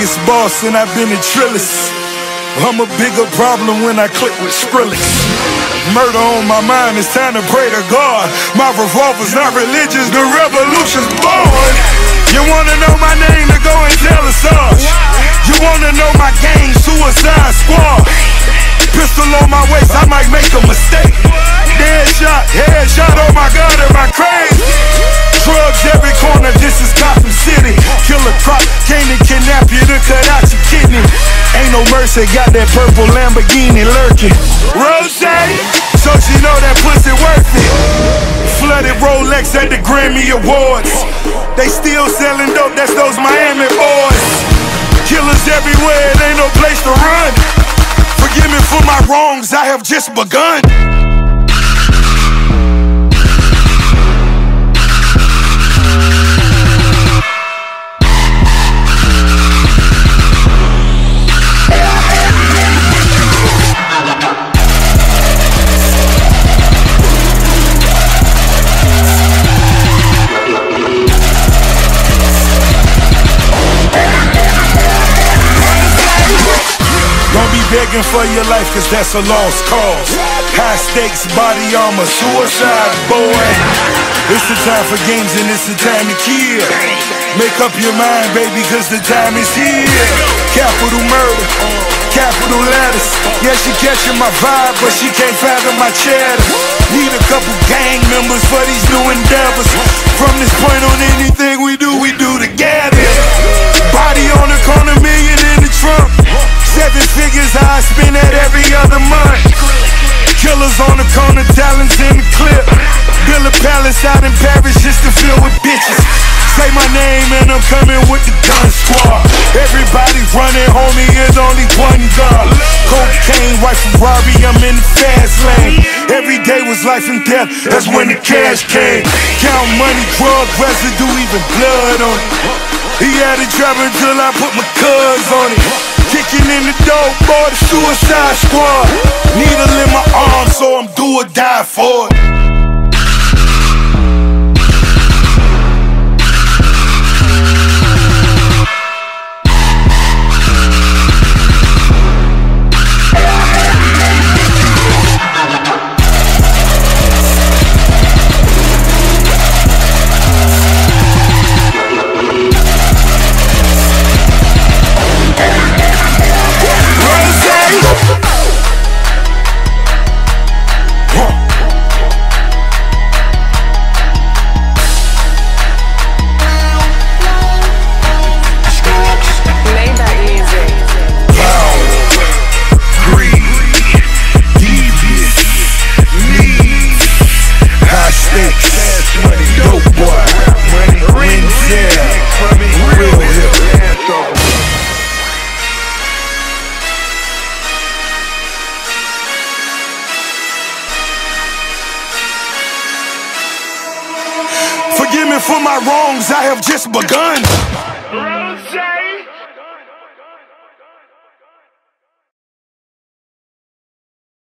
biggest boss and I've been a trillist. I'm a bigger problem when I click with Skrillex. Murder on my mind, it's time to pray to God. My revolver's not religious, the revolution's born. You wanna know my name to go and tell us us. You wanna know my gang, Suicide Squad. Pistol on my waist, I might make a mistake. Dead shot, headshot, oh my god, am I crazy? Drugs every corner, this is Gotham City. Killer Croc, came to to cut out your kidney. Ain't no mercy, got that purple Lamborghini lurking. Rose, so she know that pussy worth it. Flooded Rolex at the Grammy Awards. They still selling dope, that's those Miami boys. Killers everywhere, it ain't no place to run. Forgive me for my wrongs, I have just begun. Begging for your life, cause that's a lost cause. High stakes, body armor, suicide, boy. It's the time for games and it's the time to kill. Make up your mind, baby, cause the time is here. Capital murder, capital letters. Yeah, she catching my vibe, but she can't fathom my cheddar. Need a couple gang members for these new endeavors. I spend that every other month. Killers on the corner, talents in the clip. Build a palace out in Paris just to fill with bitches. Say my name and I'm coming with the gun squad. Everybody running, homie, is only one gun. Cocaine, white Ferrari, I'm in the fast lane. Every day was life and death, that's when the cash came. Count money, drug residue, even blood on it. He had it dropping till I put my cuz on it. In the door, boy, the suicide squad. Needle in my arm, so I'm do or die for it. Forgive me for my wrongs, I have just begun.